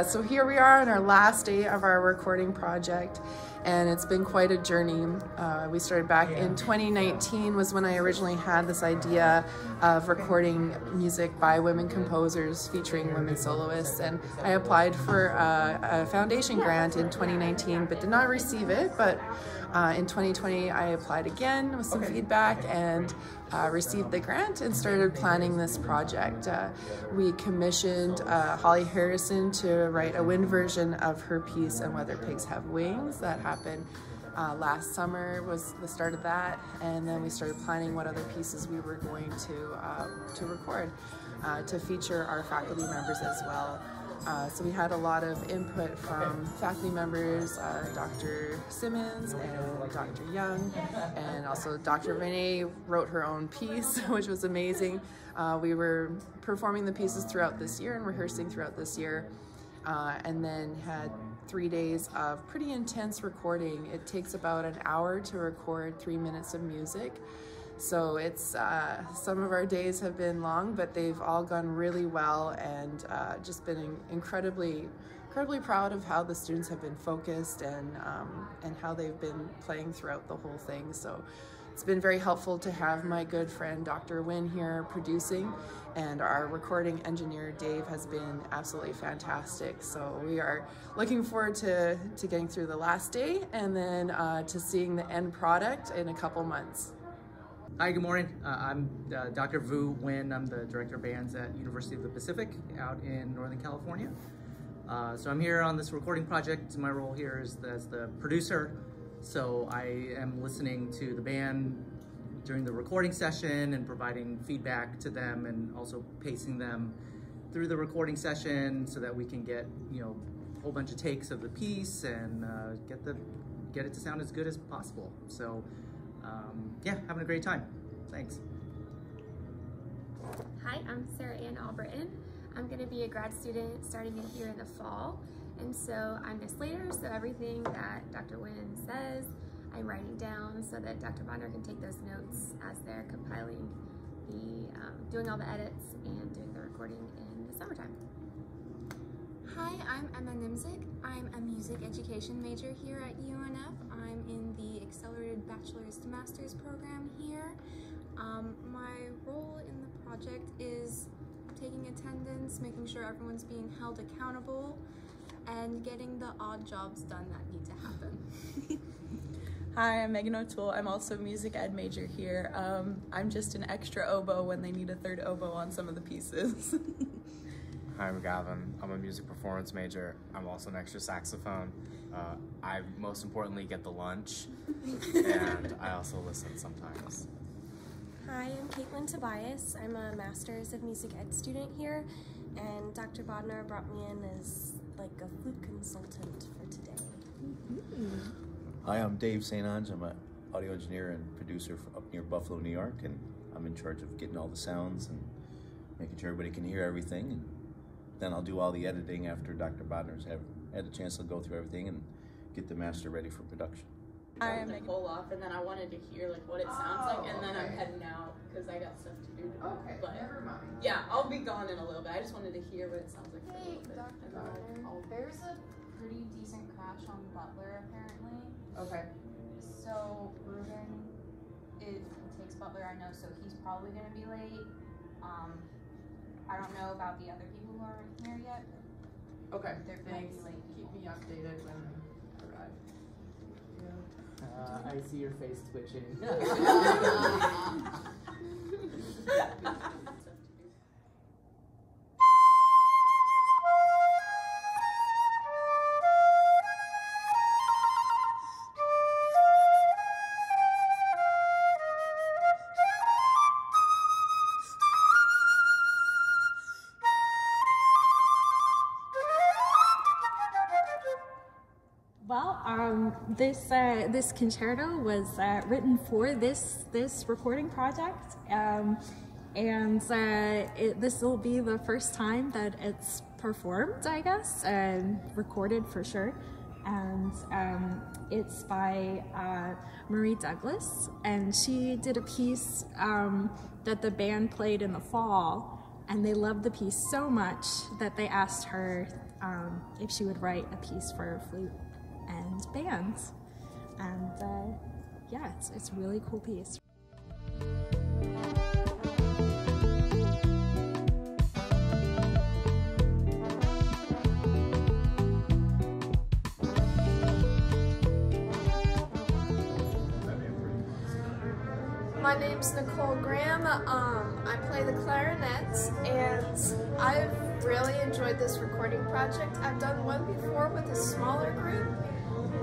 so here we are on our last day of our recording project and it's been quite a journey. Uh, we started back in 2019 was when I originally had this idea of recording music by women composers featuring women soloists and I applied for a, a foundation grant in 2019 but did not receive it but uh, in 2020 I applied again with some feedback and uh, received the grant and started planning this project. Uh, we commissioned uh, Holly Harrison to write a wind version of her piece And Whether Pigs Have Wings that happened uh, last summer was the start of that and then we started planning what other pieces we were going to, uh, to record uh, to feature our faculty members as well. Uh, so we had a lot of input from faculty members, uh, Dr. Simmons and Dr. Young, and also Dr. Venet wrote her own piece, which was amazing. Uh, we were performing the pieces throughout this year and rehearsing throughout this year, uh, and then had three days of pretty intense recording. It takes about an hour to record three minutes of music. So it's uh, some of our days have been long, but they've all gone really well and uh, just been incredibly, incredibly proud of how the students have been focused and um, and how they've been playing throughout the whole thing. So it's been very helpful to have my good friend Dr. Nguyen here producing and our recording engineer Dave has been absolutely fantastic. So we are looking forward to, to getting through the last day and then uh, to seeing the end product in a couple months. Hi, good morning. Uh, I'm uh, Dr. Vu Nguyen. I'm the Director of Bands at University of the Pacific out in Northern California. Uh, so I'm here on this recording project. My role here is as the producer. So I am listening to the band during the recording session and providing feedback to them and also pacing them through the recording session so that we can get, you know, a whole bunch of takes of the piece and uh, get the get it to sound as good as possible. So um, yeah, having a great time. Thanks. Hi, I'm Sarah Ann Albritton. I'm going to be a grad student starting in here in the fall. And so I'm Miss Later, so everything that Dr. Nguyen says, I'm writing down so that Dr. Bodnar can take those notes as they're compiling the, um, doing all the edits and doing the recording in the summertime. Hi, I'm Emma Nimzik. I'm a music education major here at UNF. I'm in the Accelerated Bachelor's to Master's program here. Um, my role in the project is taking attendance, making sure everyone's being held accountable, and getting the odd jobs done that need to happen. Hi, I'm Megan O'Toole. I'm also a music ed major here. Um, I'm just an extra oboe when they need a third oboe on some of the pieces. Hi, I'm Gavin. I'm a music performance major. I'm also an extra saxophone. Uh, I most importantly get the lunch, and I also listen sometimes. Hi, I'm Caitlin Tobias. I'm a Master's of Music Ed student here, and Dr. Bodnar brought me in as like a flute consultant for today. Mm-hmm. Hi, I'm Dave St. Onge. I'm an audio engineer and producer up near Buffalo, New York, and I'm in charge of getting all the sounds and making sure everybody can hear everything. And then I'll do all the editing after Dr. Bodnar's have had a chance to go through everything and get the master ready for production. I am to pull off, and then I wanted to hear like what it sounds like, and then I'm heading out because I got stuff to do. Okay, but never mind. yeah, I'll be gone in a little bit. I just wanted to hear what it sounds like. for a Hey, little bit, Dr. and then Bodnar. I'll- There's a pretty decent crash on Butler apparently. Okay. So Ruben, it takes Butler, I know, so he's probably gonna be late. Um, I don't know about the other people who aren't here yet. Okay, They're gonna thanks. be late. Keep me updated when I arrive. Uh, I see your face twitching. um, this uh, this concerto was uh, written for this this recording project, um, and uh, this will be the first time that it's performed, I guess, and recorded for sure. And um, it's by uh, Marie Douglas, and she did a piece um, that the band played in the fall, and they loved the piece so much that they asked her um, if she would write a piece for flute and bands. And uh, yeah, it's, it's a really cool piece. My name's Nicole Graham. Um, I play the clarinet, and I've really enjoyed this recording project. I've done one before with a smaller group,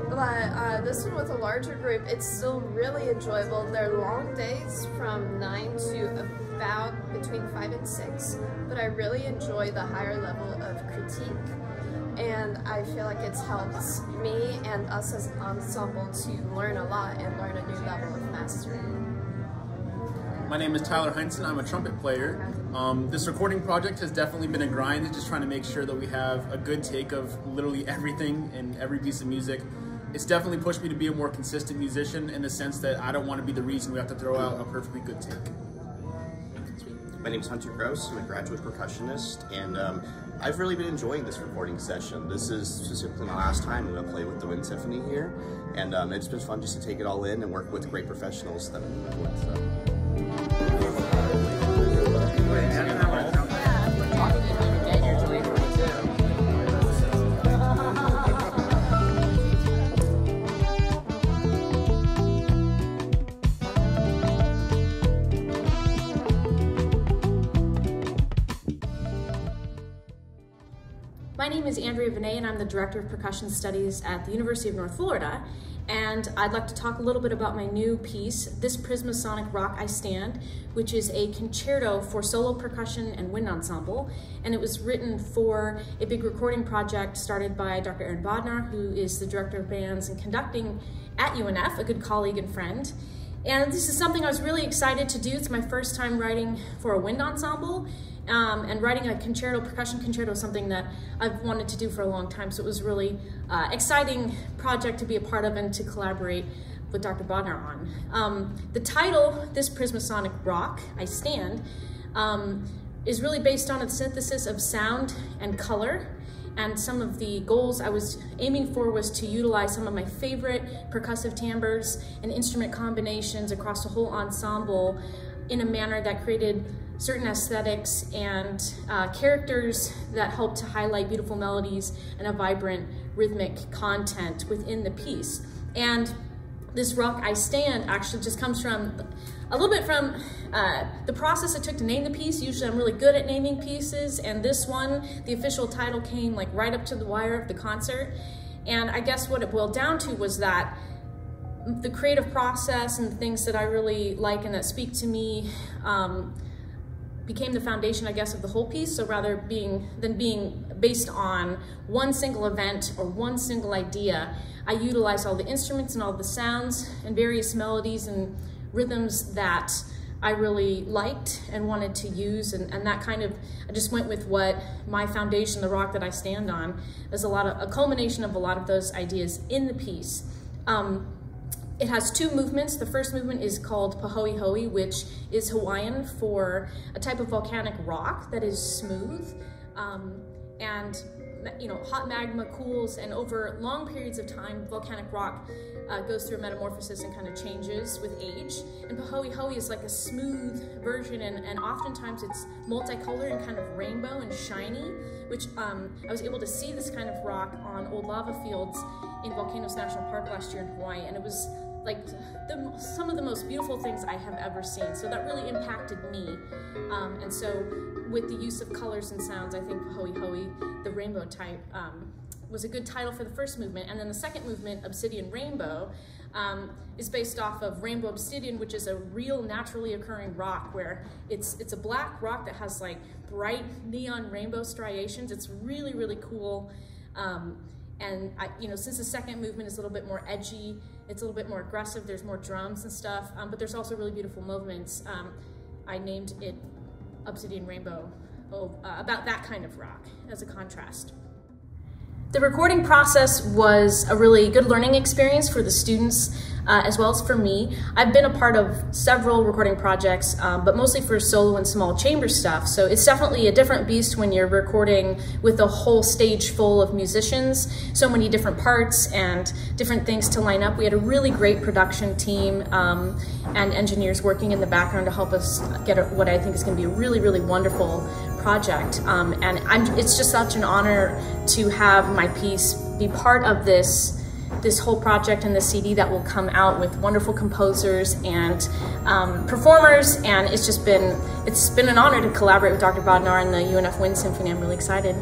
but uh, this one with a larger group, it's still really enjoyable. They're long days from 9 to about between 5 and 6, but I really enjoy the higher level of critique and I feel like it's helped me and us as an ensemble to learn a lot and learn a new level of mastery. My name is Tyler Heinzen. I'm a trumpet player. Um, this recording project has definitely been a grind, just trying to make sure that we have a good take of literally everything and every piece of music. It's definitely pushed me to be a more consistent musician in the sense that I don't want to be the reason we have to throw out a perfectly good take. My name is Hunter Gross. I'm a graduate percussionist, and um, I've really been enjoying this recording session. This is specifically my last time I'm going to play with the Wind Symphony here, and um, it's been fun just to take it all in and work with great professionals that I'm working with. So. Name is Andrea Venet and I'm the Director of Percussion Studies at the University of North Florida. And I'd like to talk a little bit about my new piece, This Prismasonic Rock I Stand, which is a concerto for solo percussion and wind ensemble. And it was written for a big recording project started by Dr. Erin Bodnar, who is the Director of Bands and Conducting at UNF, a good colleague and friend. And this is something I was really excited to do. It's my first time writing for a wind ensemble. Um, and writing a concerto, percussion concerto, is something that I've wanted to do for a long time. So it was really uh, exciting project to be a part of and to collaborate with Dr. Bodnar on. Um, the title, This Prismasonic Rock, I Stand, um, is really based on a synthesis of sound and color. And some of the goals I was aiming for was to utilize some of my favorite percussive timbres and instrument combinations across the whole ensemble in a manner that created certain aesthetics and uh, characters that help to highlight beautiful melodies and a vibrant rhythmic content within the piece. And this Rock I Stand actually just comes from a little bit from uh, the process it took to name the piece. Usually I'm really good at naming pieces and this one, the official title came like right up to the wire of the concert. And I guess what it boiled down to was that the creative process and the things that I really like and that speak to me um, became the foundation, I guess, of the whole piece. So rather being than being based on one single event or one single idea, I utilized all the instruments and all the sounds and various melodies and rhythms that I really liked and wanted to use and, and that kind of, I just went with what my foundation, the rock that I stand on, is a lot of, a culmination of a lot of those ideas in the piece. Um, it has two movements. The first movement is called Pahoehoe, which is Hawaiian for a type of volcanic rock that is smooth. Um, and you know, hot magma cools and over long periods of time, volcanic rock uh, goes through a metamorphosis and kind of changes with age. And Pahoehoe is like a smooth version and, and oftentimes it's multicolored and kind of rainbow and shiny, which um, I was able to see this kind of rock on old lava fields in Volcanoes National Park last year in Hawaii. And it was like the, some of the most beautiful things I have ever seen. So that really impacted me. Um, and so with the use of colors and sounds, I think Pahoehoe, the rainbow type, um, was a good title for the first movement. And then the second movement, Obsidian Rainbow, um, is based off of rainbow obsidian, which is a real naturally occurring rock where it's, it's a black rock that has like bright neon rainbow striations. It's really, really cool. Um, and I, you know, since the second movement is a little bit more edgy, it's a little bit more aggressive, there's more drums and stuff, um, but there's also really beautiful movements. Um, I named it Obsidian Rainbow oh, uh, about that kind of rock as a contrast. The recording process was a really good learning experience for the students uh, as well as for me. I've been a part of several recording projects, um, but mostly for solo and small chamber stuff. So it's definitely a different beast when you're recording with a whole stage full of musicians, so many different parts and different things to line up. We had a really great production team um, and engineers working in the background to help us get what I think is going to be a really, really wonderful project. Um, and I'm, it's just such an honor to have my piece be part of this this whole project and the CD that will come out with wonderful composers and um, performers. And it's just been, it's been an honor to collaborate with Dr. Bodnar and the UNF Wind Symphony. I'm really excited.